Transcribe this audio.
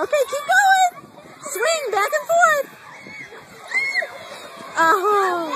Okay, keep going. Swing back and forth. Oh.